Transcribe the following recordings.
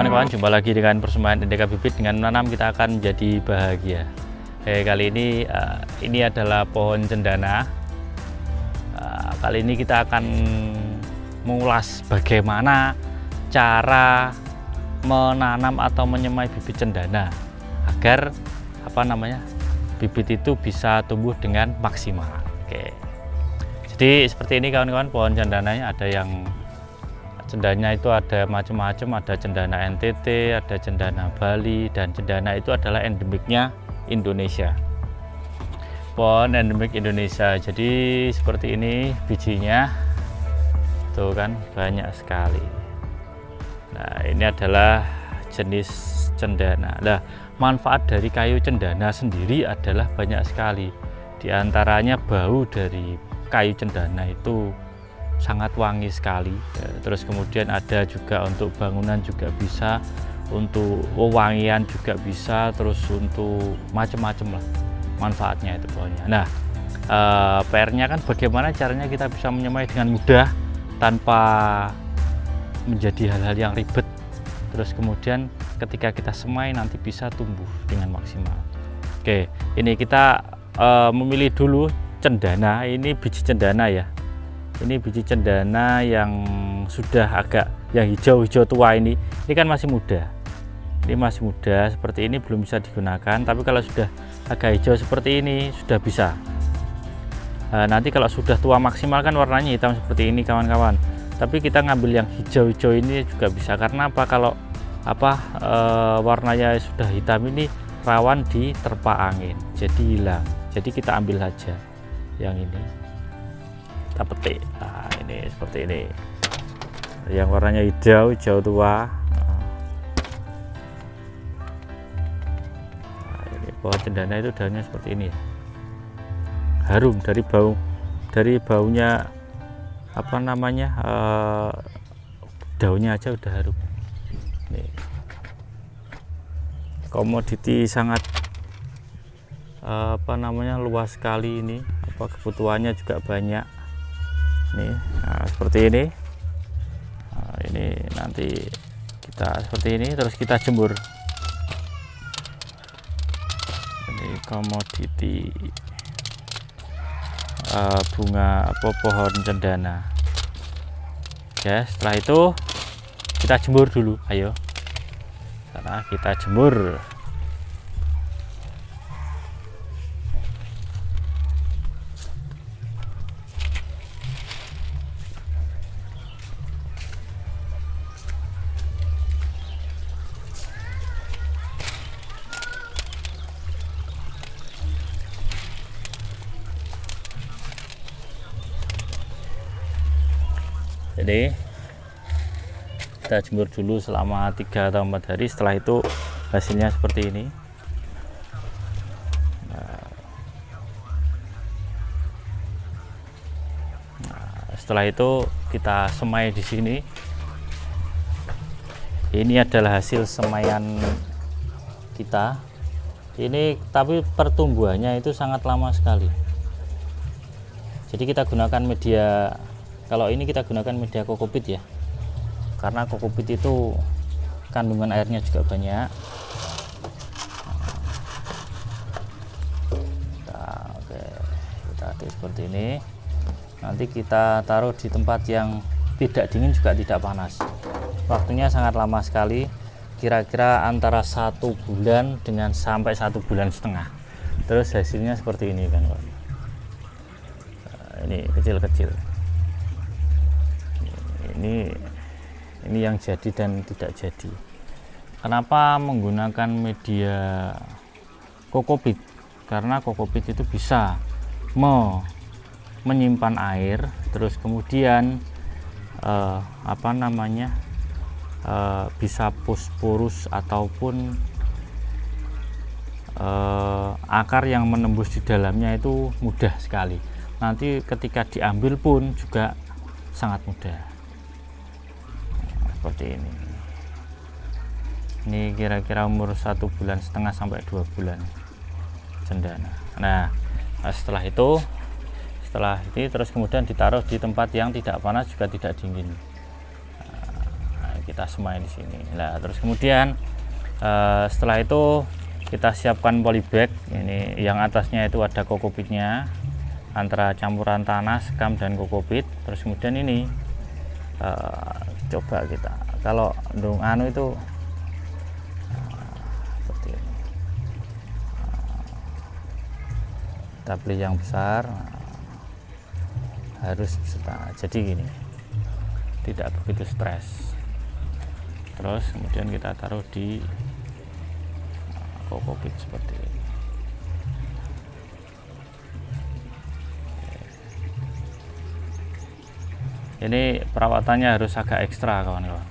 kawan-kawan, jumpa lagi dengan persembahan Indeka Bibit dengan menanam kita akan menjadi bahagia. Oke, kali ini uh, ini adalah pohon cendana. Uh, kali ini kita akan mengulas bagaimana cara menanam atau menyemai bibit cendana agar apa namanya bibit itu bisa tumbuh dengan maksimal. Oke. Jadi seperti ini kawan-kawan pohon cendananya ada yang cendana itu ada macam-macam ada cendana NTT ada cendana Bali dan cendana itu adalah endemiknya Indonesia. Pohon endemik Indonesia. Jadi seperti ini bijinya. Tuh kan banyak sekali. Nah ini adalah jenis cendana. Nah manfaat dari kayu cendana sendiri adalah banyak sekali. Di antaranya bau dari kayu cendana itu sangat wangi sekali. Ya, terus kemudian ada juga untuk bangunan juga bisa untuk wewangian juga bisa terus untuk macam-macam lah manfaatnya itu pokoknya nah e, eh, PR-nya kan bagaimana caranya kita bisa menyemai dengan mudah tanpa menjadi hal-hal yang ribet? Terus kemudian ketika kita semai nanti bisa tumbuh dengan maksimal. Oke ini kita e, memilih dulu cendana. Ini biji cendana ya ini biji cendana yang sudah agak yang hijau-hijau tua ini. Ini kan masih muda. Ini masih muda seperti ini belum bisa digunakan tapi kalau sudah agak hijau seperti ini sudah bisa. Nah, nanti kalau sudah tua maksimal kan warnanya hitam seperti ini kawan-kawan. Tapi kita ngambil yang hijau-hijau ini juga bisa. Karena apa? Kalau apa e, warnanya sudah hitam ini rawan diterpa angin. Jadi hilang. Jadi kita ambil saja yang ini kita petik. Nah ini seperti ini. Yang warnanya hijau hijau tua. Nah, ini pohon cendana itu daunnya seperti ini. Harum dari bau dari baunya apa namanya uh, daunnya aja udah harum. Ini komoditi sangat uh, apa namanya luas sekali ini. Apa kebutuhannya juga banyak nih nah, seperti ini. Nah, ini nanti kita seperti ini terus kita jemur. Ini komoditi uh, bunga apa pohon cendana. Ya setelah itu kita jemur dulu. Ayo. Karena kita jemur kita jemur dulu selama 3 atau 4 hari. Setelah itu hasilnya seperti ini. Nah, setelah itu kita semai di sini. Ini adalah hasil semaian kita. Ini tapi pertumbuhannya itu sangat lama sekali. Jadi kita gunakan media kalau ini kita gunakan media kokopit ya. Karena kokopit itu kandungan airnya juga banyak. Kita, oke kita aduk seperti ini. Nanti kita taruh di tempat yang tidak dingin juga tidak panas. Waktunya sangat lama sekali. Kira-kira antara satu bulan dengan sampai satu bulan setengah. Terus hasilnya seperti ini kan ini kecil-kecil ini ini yang jadi dan tidak jadi. Kenapa menggunakan media kokopit? Karena kokopit itu bisa me menyimpan air terus kemudian eh, apa namanya eh, bisa posporus ataupun eh, akar yang menembus di dalamnya itu mudah sekali. Nanti ketika diambil pun juga sangat mudah seperti ini. Ini kira-kira umur satu bulan setengah sampai dua bulan cendana. Nah, setelah itu setelah ini terus kemudian ditaruh di tempat yang tidak panas juga tidak dingin. Nah, kita semai di sini. Nah terus kemudian uh, setelah itu kita siapkan polybag ini yang atasnya itu ada kokopitnya antara campuran tanah sekam dan kokopit. Terus kemudian ini uh, coba kita kalau dong anu itu kita beli yang besar harus jadi gini tidak begitu stres. Terus kemudian kita taruh di kokopit seperti ini. Ini perawatannya harus agak ekstra kawan-kawan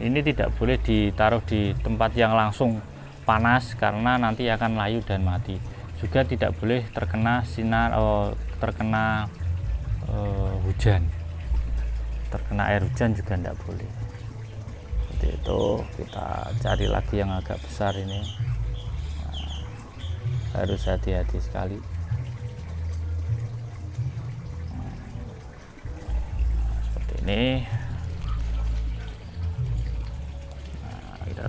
ini tidak boleh ditaruh di tempat yang langsung panas karena nanti akan layu dan mati. Juga tidak boleh terkena sinar oh, terkena uh, hujan. Terkena air hujan juga tidak boleh. Seperti itu kita cari lagi yang agak besar ini. Nah, harus hati-hati sekali. Nah, seperti ini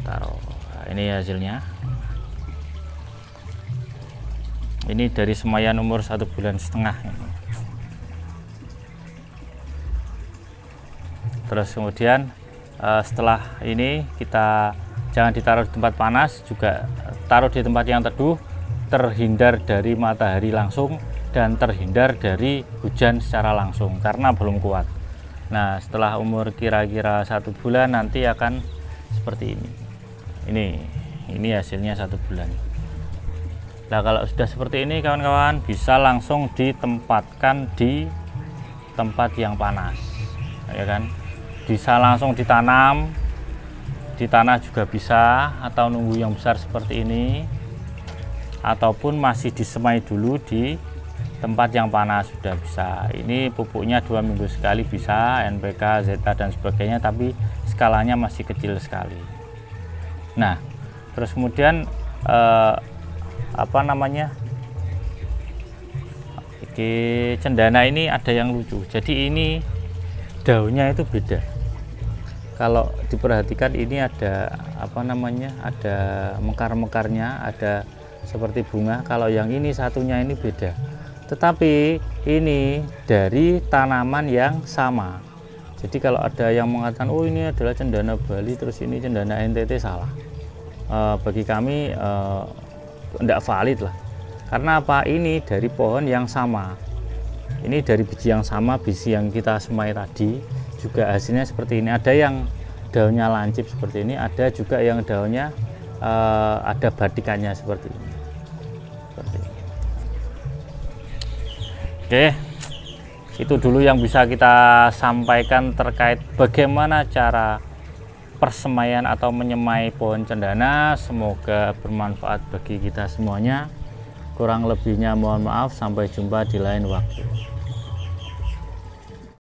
taruh ini hasilnya. Ini dari semayan umur satu bulan setengah. Ini. terus kemudian eh, setelah ini kita jangan ditaruh di tempat panas juga taruh di tempat yang teduh terhindar dari matahari langsung dan terhindar dari hujan secara langsung karena belum kuat. Nah setelah umur kira-kira satu bulan nanti akan seperti ini ini ini hasilnya satu bulan. Nah kalau sudah seperti ini kawan-kawan bisa langsung ditempatkan di tempat yang panas ya kan? Bisa langsung ditanam di tanah juga bisa atau nunggu yang besar seperti ini ataupun masih disemai dulu di tempat yang panas sudah bisa. Ini pupuknya dua minggu sekali bisa NPK, Zeta dan sebagainya tapi skalanya masih kecil sekali Nah, terus kemudian eh, apa namanya? Oke, cendana ini ada yang lucu. Jadi ini daunnya itu beda. Kalau diperhatikan ini ada apa namanya? Ada mekar-mekarnya, ada seperti bunga. Kalau yang ini satunya ini beda. Tetapi ini dari tanaman yang sama jadi kalau ada yang mengatakan oh ini adalah cendana Bali terus ini cendana NTT salah. E, bagi kami tidak eh, valid lah. Karena apa? Ini dari pohon yang sama. Ini dari biji yang sama biji yang kita semai tadi juga hasilnya seperti ini. Ada yang daunnya lancip seperti ini ada juga yang daunnya e, ada batikannya seperti ini. Seperti ini. Oke itu dulu yang bisa kita sampaikan terkait bagaimana cara persemaian atau menyemai pohon cendana. Semoga bermanfaat bagi kita semuanya. Kurang lebihnya mohon maaf. Sampai jumpa di lain waktu